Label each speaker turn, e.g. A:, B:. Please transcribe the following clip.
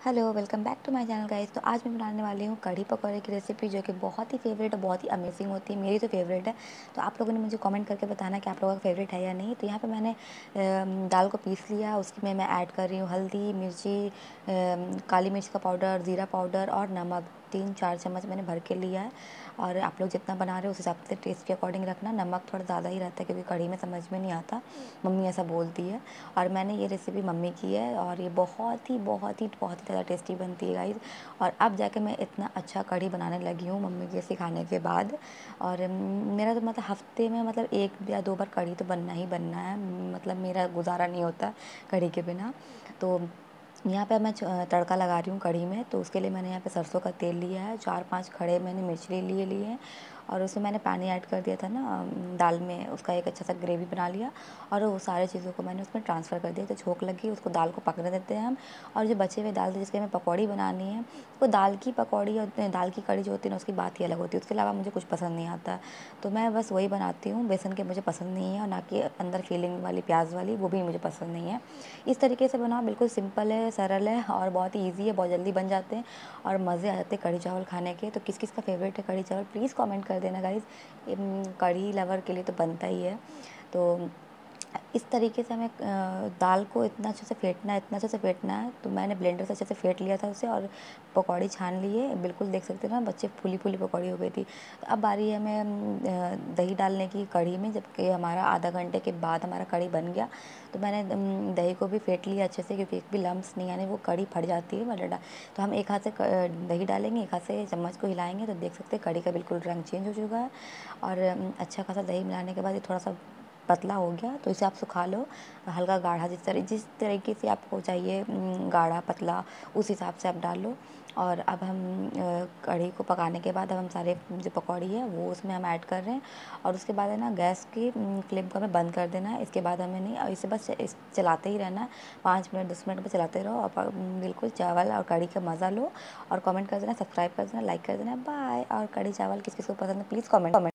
A: Hello, welcome back to my channel guys. तो आज मैं बनाने वाली हूँ कढ़ी पकौड़े की रेसिपी जो कि बहुत ही फेवरेट और बहुत ही अमेजिंग होती है। मेरी तो फेवरेट है। तो आप लोगों ने मुझे कमेंट करके बताना कि आप लोगों का फेवरेट है या नहीं। तो यहाँ पे मैंने दाल को पीस लिया। उसकी में, मैं ऐड कर रही हूँ हल्दी, मिर्ची काली मिर्च का पाउडर ज़ीरा पाउडर और नमक। तीन चार चम्मच मैंने भर के लिया है। और आप लोग जितना बना रहे हो, उस हिसाब से टेस्ट के अकॉर्डिंग रखना। नमक थोड़ा ज़्यादा ही रहता है, क्योंकि कढ़ी में समझ में नहीं आता। मम्मी ऐसा बोलती है। और मैंने ये रेसिपी मम्मी की है, और ये बहुत ही बहुत ही बहुत ही ज़्यादा टेस्टी बनती है गाइज़ और अब जाके मैं इतना अच्छा कढ़ी बनाने लगी हूँ, मम्मी के सिखाने के बाद। और मेरा तो मतलब हफ़्ते में मतलब एक या दो बार कढ़ी तो बनना ही बनना है। मतलब मेरा गुजारा नहीं होता कढ़ी के बिना। तो यहाँ पे मैं तड़का लगा रही हूँ कढ़ी में तो उसके लिए मैंने यहाँ पे सरसों का तेल लिया है, चार पाँच खड़े मैंने मिर्च ले लिए लिए हैं। और उसमें मैंने पानी ऐड कर दिया था ना दाल में, उसका एक अच्छा सा ग्रेवी बना लिया और वो सारे चीज़ों को मैंने उसमें ट्रांसफ़र कर दिया। तो छोंक लगी उसको दाल को पकने देते हैं हम और जो बचे हुए दाल थे, जिसके हमें पकौड़ी बनानी है, वो दाल की पकौड़ी और दाल की कड़ी जो होती है ना, उसकी बात ही अलग होती है। उसके अलावा मुझे कुछ पसंद नहीं आता। तो मैं बस वही बनाती हूँ, बेसन के मुझे पसंद नहीं है और ना कि अंदर फीलिंग वाली, प्याज वाली, वो भी मुझे पसंद नहीं है। इस तरीके से बनाओ, बिल्कुल सिंपल है, सरल है और बहुत ही ईजी है, बहुत जल्दी बन जाते हैं और मज़े आ जाते हैं कढ़ी चावल खाने के। तो किस किस का फेवरेट है कढ़ी चावल, प्लीज़ कमेंट कर देना गाइज़ कड़ी लवर के लिए तो बनता ही है. तो इस तरीके से हमें दाल को इतना अच्छे से फेंटना है इतना अच्छे से फेंटना है तो मैंने ब्लेंडर से अच्छे से फेंट लिया था उसे और पकौड़ी छान लिए बिल्कुल देख सकते हो ना, बच्चे फूली फूली पकौड़ी हो गई थी। अब बारी है हमें दही डालने की कढ़ी में, जबकि हमारा आधा घंटे के बाद हमारा कढ़ी बन गया। तो मैंने दही को भी फेंट लिया अच्छे से, क्योंकि एक भी लम्स नहीं आने वो कढ़ी फट जाती है मतलब तो हम एक हाथ से दही डालेंगे, एक हाथ से चम्मच को हिलाएँगे तो देख सकते हैं कढ़ी का बिल्कुल रंग चेंज हो चुका है। और अच्छा खासा दही मिलाने के बाद ये थोड़ा सा पतला हो गया तो इसे आप सुखा लो, हल्का गाढ़ा जिस तरह, जिस तरीके से आपको चाहिए गाढ़ा, पतला, उस हिसाब से आप डाल लो। और अब हम कढ़ी को पकाने के बाद अब हम सारे जो पकौड़ी है, वो उसमें हम ऐड कर रहे हैं। और उसके बाद है ना, गैस की फ्लेम को हमें बंद कर देना है। इसके बाद हमें नहीं और इसे बस चलाते ही रहना है। पाँच मिनट, दस मिनट में चलाते रहो। और बिल्कुल चावल और कढ़ी का मज़ा लो। और कमेंट कर देना, सब्सक्राइब कर देना, लाइक कर देना। बाय। और कढ़ी, चावल किस किस को पसंद है, प्लीज़ कमेंट कमेंट।